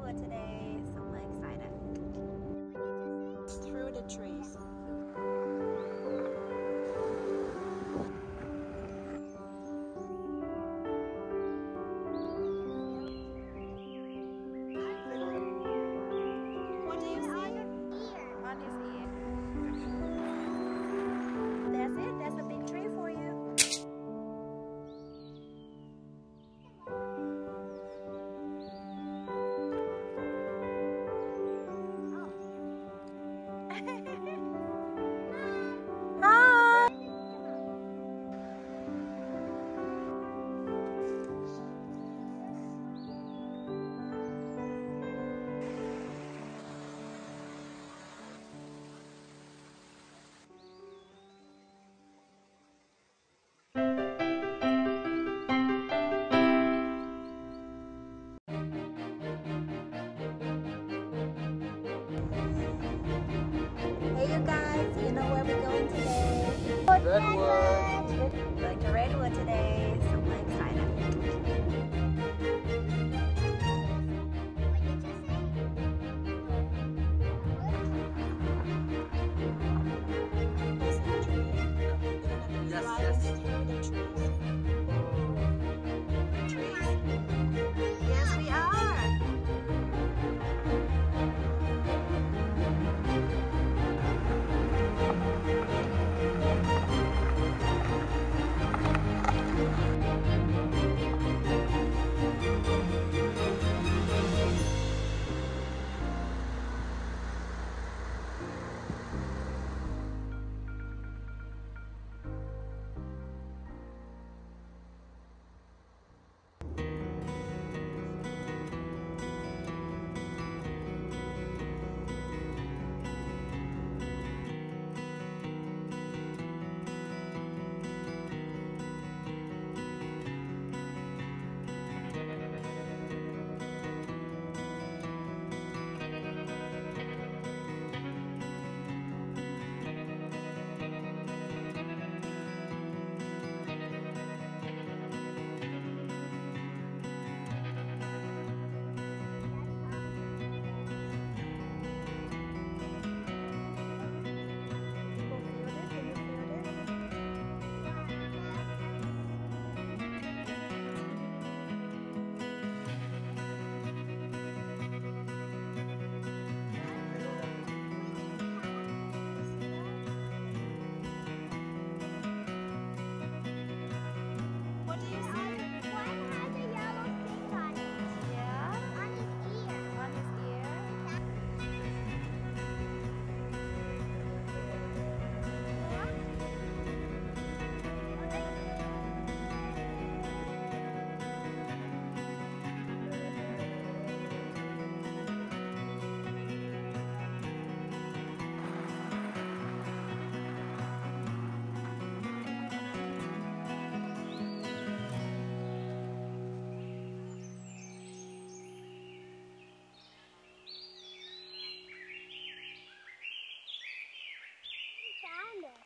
today, so I'm excited. Through the trees. Redwood.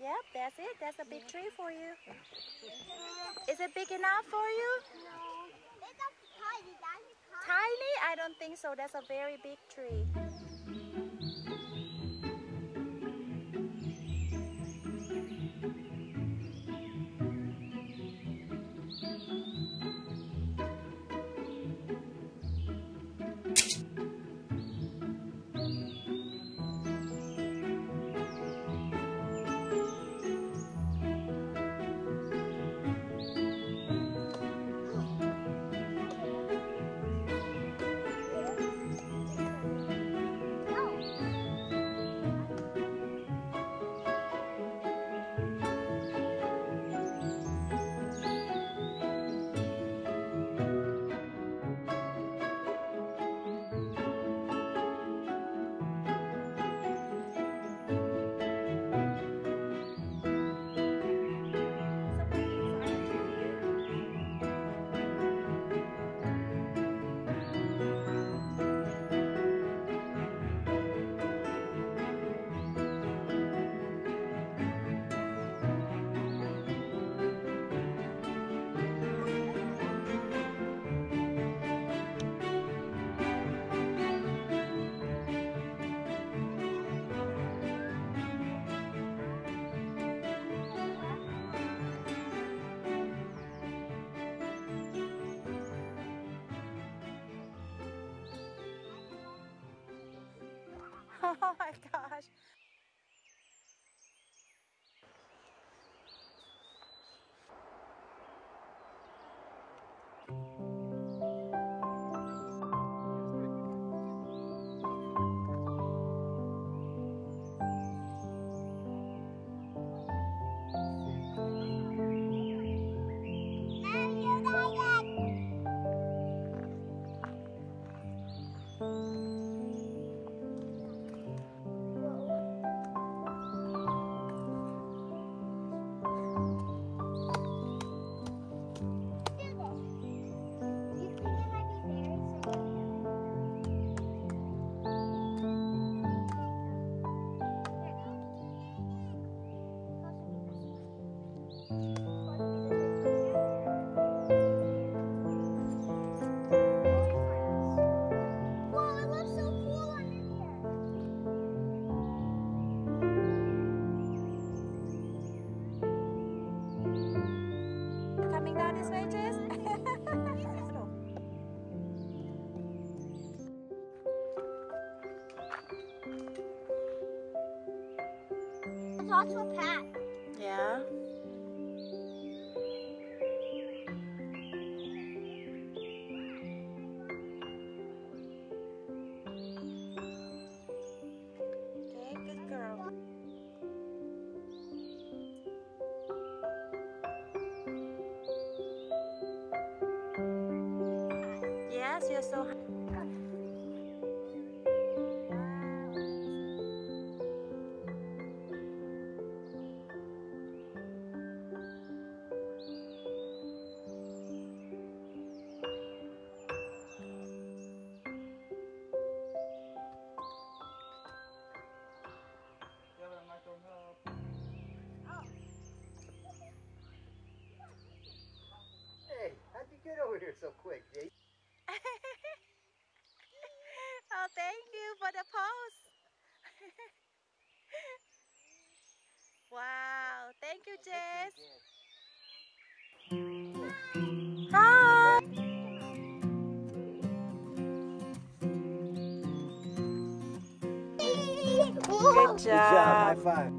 Yep, that's it. That's a big tree for you. Is it big enough for you? No. Tiny? I don't think so. That's a very big tree. Also a path. yeah. Okay, good girl. Yes, you're so so quick, Jake? oh, thank you for the pose. wow, thank you, Jess. Hi. Good Good job, high five.